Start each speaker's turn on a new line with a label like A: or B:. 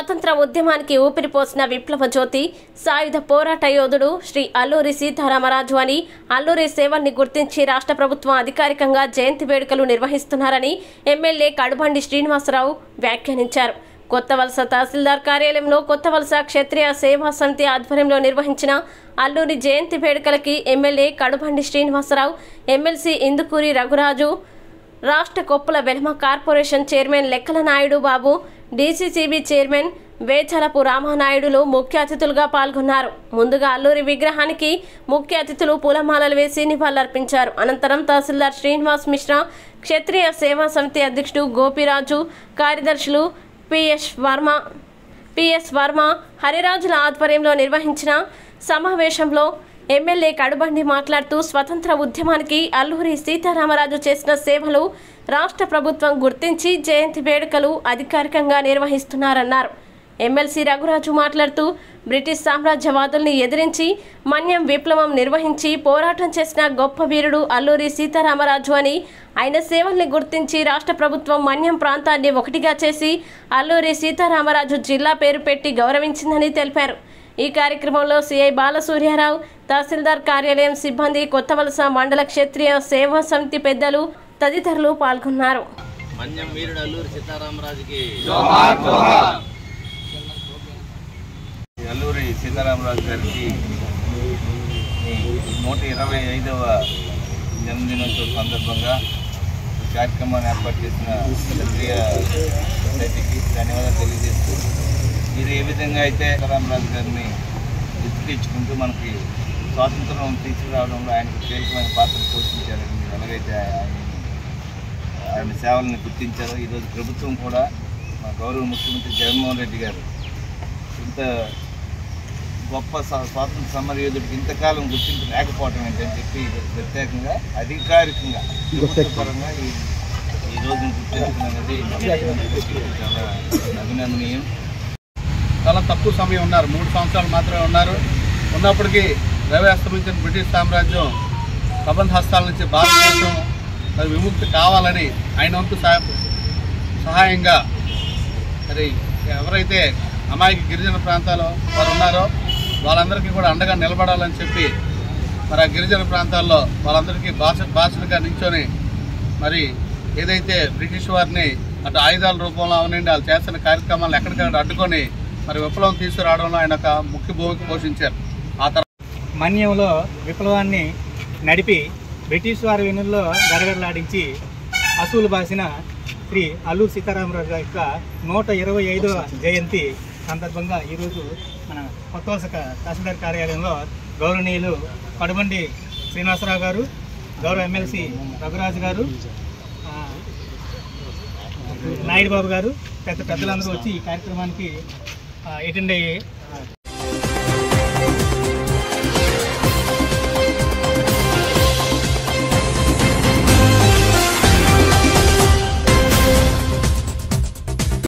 A: స్వతంత్ర ఉద్యమానికి ఊపిరిపోసిన విప్లవ జ్యోతి సాయుధ పోరాట యోధుడు శ్రీ అల్లూరి సీతారామరాజు అని అల్లూరి సేవల్ని గుర్తించి రాష్ట్ర ప్రభుత్వం అధికారికంగా జయంతి వేడుకలు నిర్వహిస్తున్నారని ఎమ్మెల్యే కడుబండి శ్రీనివాసరావు వ్యాఖ్యానించారు. కొత్త వలస తహసీల్దార్ కార్యాలయంలో కొత్త వలస క్షత్రియ సేవా సమితి ఆధ్వర్యంలో నిర్వహించిన అల్లూరి జయంతి వేడుకలకి ఎమ్మెల్యే కడుబండి శ్రీనివాసరావు ఎమ్మెల్సీ ఇందుకూరి రఘురాజు రాష్ట్ర Koppula Velama corporation chairman Lekkala Naidu Babu DCCB chairman Vechalapu రామానాయుడులు ముఖ్య అతిథులుగా పాల్గొన్నారు. ముందుగా అల్లూరి విగ్రహానికి ముఖ్య అతిథులు పూలమాలలు వేసి నివాళులర్పించారు. అనంతరం తహసీల్దార్ శ్రీనివాస్ మిశ్రా క్షత్రియ సేవా సమితి అధ్యక్షుడు గోపిరాజు కార్యదర్శులు పిఎస్ వర్మ పిఎస్ వర్మ హరిరాజుల ఆధ్వర్యంలో నిర్వహించిన సమావేశంలో ఎమ్మెల్యే కడుబండి మాట్లాడుతూ స్వతంత్ర ఉద్యమానికి అల్లూరి సీతారామరాజు చేసిన సేవలు రాష్ట్ర ప్రభుత్వం గుర్తించి జయంతి వేడుకలు అధికారికంగా నిర్వహిస్తున్నారన్నారు. ఎమ్మెల్సీ రఘురాజు మాట్లాడుతూ బ్రిటిష్ సామ్రాజ్యవాదుల్ని ఎదిరించి మన్యం విప్లవం నిర్వహించి పోరాటం చేసిన గొప్ప వీరుడు అల్లూరి సీతారామరాజు అని ఆయన సేవల్ని గుర్తించి రాష్ట్ర ప్రభుత్వం మన్యం ప్రాంతాన్ని ఒకటిగా చేసి అల్లూరి సీతారామరాజు జిల్లా పేరు పెట్టి గౌరవించిందని తెలిపారు. ఈ కార్యక్రమంలో సిఐ బాలసూర్యారావు తహసీల్దార్ కార్యాలయం సిబ్బంది కొత్తవలస మండల క్షత్రియ సేవా సమితి పెద్దలు తదితరులు పాల్గొన్నారు.
B: మన్యం వీరుడు అల్లూరి సీతారామరాజుకి.
C: ఈ అల్లూరి సీతారామరాజు గారికి ఈ నూట ఇరవై ఐదవ జన్మదినోత్సవ సందర్భంగా ఈ కార్యక్రమాన్ని ఏర్పాటు చేసిన క్షత్రియ సొసైటీకి ధన్యవాదాలు తెలియజేస్తూ మీరు ఏ విధంగా అయితే రామరాజు గారిని గుర్తించుకుంటూ మనకి స్వాతంత్రం తీసుకురావడంలో ఆయనకు కీలకమైన పాత్ర పోషించారని మీరు ఎలాగైతే ఆయన సేవలను గుర్తించారో ఈరోజు ప్రభుత్వం కూడా మా గౌరవ ముఖ్యమంత్రి జగన్మోహన్ రెడ్డి గారు ఇంత గొప్ప స్వా- స్వాతంత్ర సమరయోధుడికి ఇంతకాలం గుర్తింపు లేకపోవడం ఏంటని చెప్పి ప్రత్యేకంగా అధికారికంగా ప్రభుత్వపరంగా ఈ ఈ గుర్తించడం అనేది చాలా అభినందనీయం.
D: చాలా తక్కువ సమయం ఉన్నారు. మూడు సంవత్సరాలు మాత్రమే ఉన్నారు. ఉన్నప్పటికీ రవి అస్తమించిన బ్రిటిష్ సామ్రాజ్యం కబంధ హస్తాల నుంచి భారతదేశం అది విముక్తి కావాలని ఆయన వంతు సహాయ సహాయంగా మరి ఎవరైతే అమాయక గిరిజన ప్రాంతాల్లో వారు ఉన్నారో వాళ్ళందరికీ కూడా అండగా నిలబడాలని చెప్పి మరి ఆ గిరిజన ప్రాంతాల్లో వాళ్ళందరికీ భాష భాషలుగా నించొని మరి ఏదైతే బ్రిటిష్ వారిని అటు ఆయుధాల రూపంలో అవనండి వాళ్ళు చేస్తున్న కార్యక్రమాలను ఎక్కడికక్కడ అడ్డుకొని మరి విప్లవం తీసుకురావడంలో ఆయన ఒక ముఖ్య భూమిక పోషించారు. ఆ తర్వాత
E: మన్యంలో విప్లవాన్ని నడిపి బ్రిటిష్ వారి వెనుల్లో గరగడలాడించి అసూలు బాసిన శ్రీ అల్లూరు సీతారామరాజు గారి యొక్క నూట ఇరవై ఐదవ జయంతి సందర్భంగా ఈరోజు మన కొత్త వలస తహసీల్దార్ కార్యాలయంలో గౌరవనీయులు కడుబండి శ్రీనివాసరావు గారు గౌరవ ఎమ్మెల్సీ రఘురాజు గారు నాయుడు బాబు గారు పెద్ద పెద్దలందరూ వచ్చి ఈ కార్యక్రమానికి అటెండ్ అయ్యాయి